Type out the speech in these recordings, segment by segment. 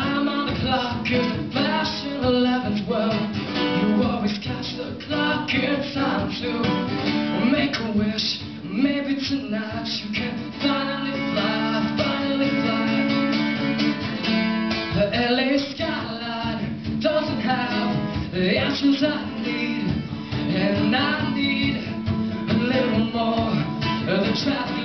time on the clock is flashing 11, 12. You always catch the clock, in time to make a wish. Maybe tonight you can finally fly, finally fly. The LA skyline doesn't have the answers I need, and I need a little more of the traffic.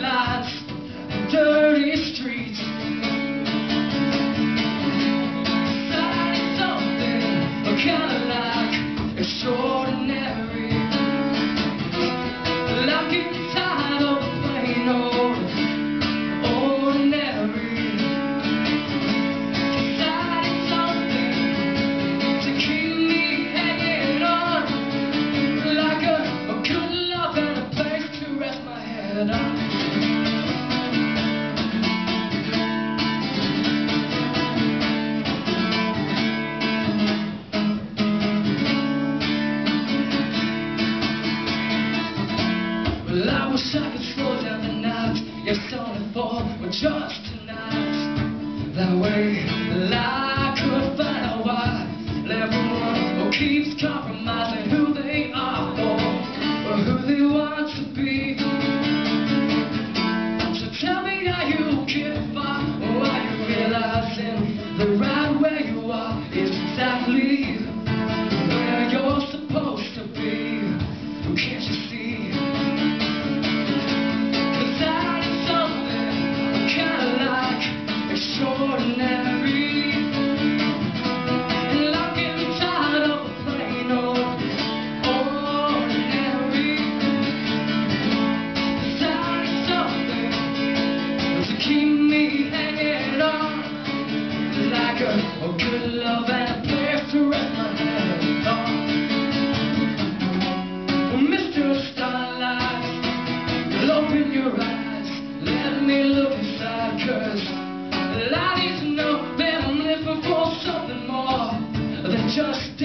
Well, I wish I could slow down the night. Yes, only for well, just tonight. That way, I could find out why everyone keeps compromising who they are for or who they want to be. Open your eyes, let me look inside, cause I need to know that I'm living for something more than just